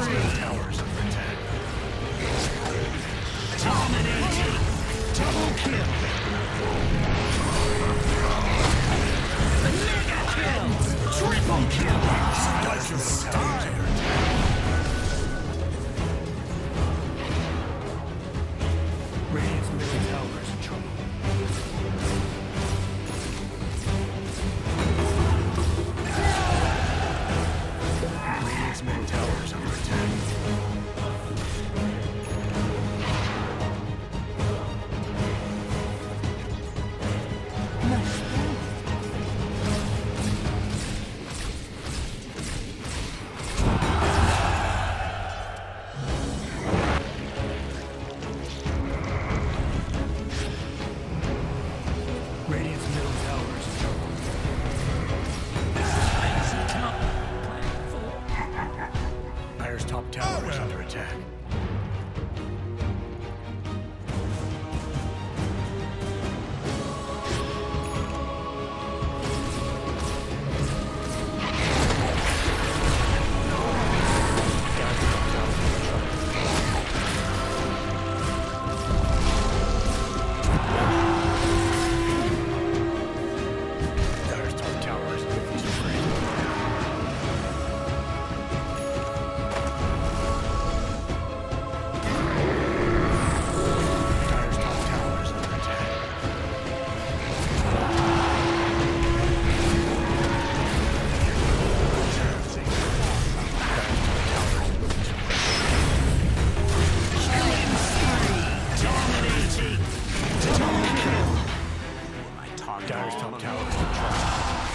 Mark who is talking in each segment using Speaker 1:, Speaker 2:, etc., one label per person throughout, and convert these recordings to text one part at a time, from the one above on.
Speaker 1: Free.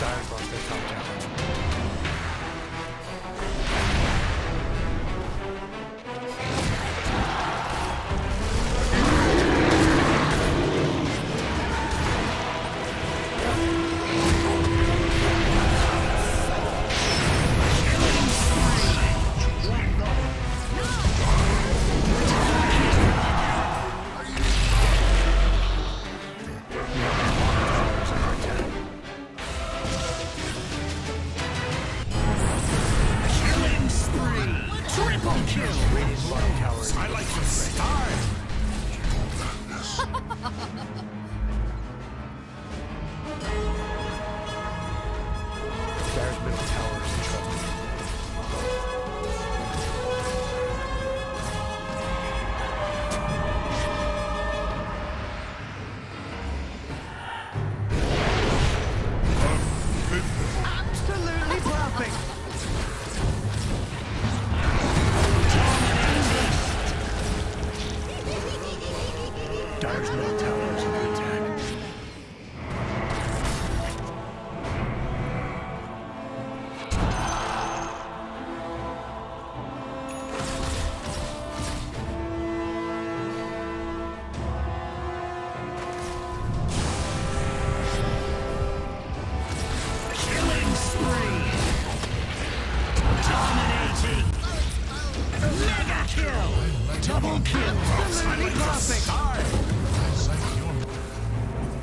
Speaker 1: Dire's lost their top tower.
Speaker 2: Absolutely perfect!
Speaker 1: Dire's middle tower.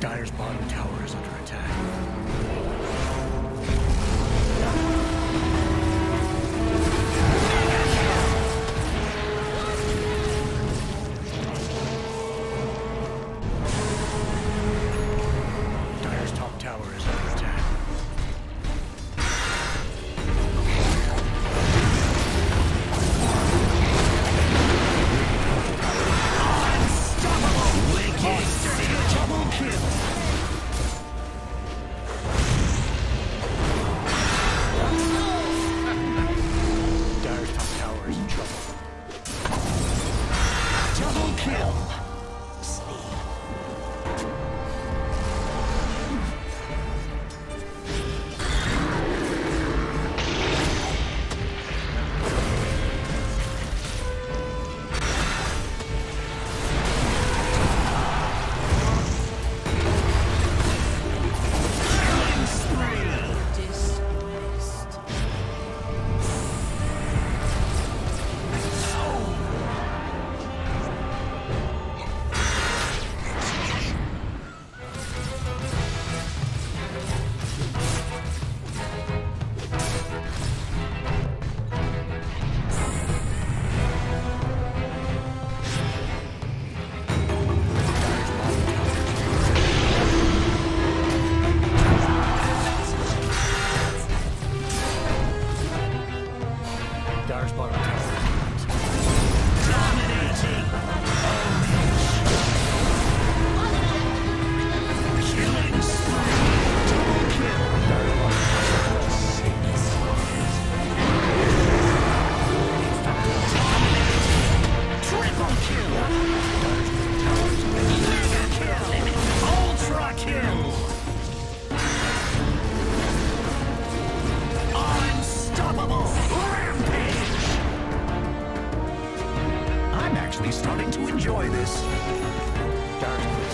Speaker 1: Dire's bottom tower. I'm starting to enjoy this. Dire's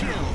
Speaker 1: Kill.